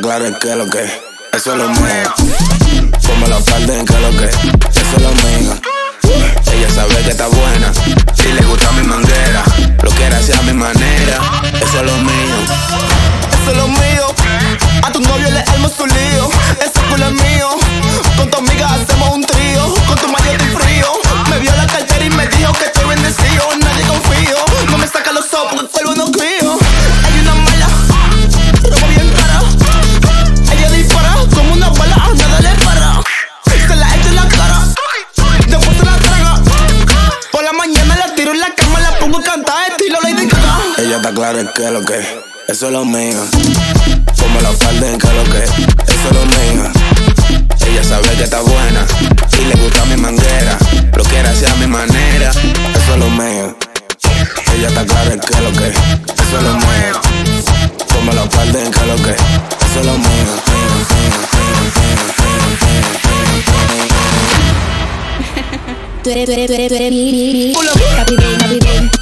claro que lo que, eso es lo mío. Como la falden que lo que, eso es lo mío. Ella sabe que está buena, si le gusta mi manguera, lo quiere hacer a mi manera, eso es lo mío. Eso es lo mío, a tu novio le armo su lío, ese Está clara que lo que, eso es lo mío. Como la falden que lo que, eso es lo mío. Ella sabe que está buena y le gusta mi manguera, lo quiere hacer a mi manera, eso es lo mío. Ella está clara que lo que, eso es lo mío. Como la falden que lo que, eso es lo mío. Tú eres, tú eres, tú eres, tú eres mi, mi, mi. Pulo. Papi, ven, papi,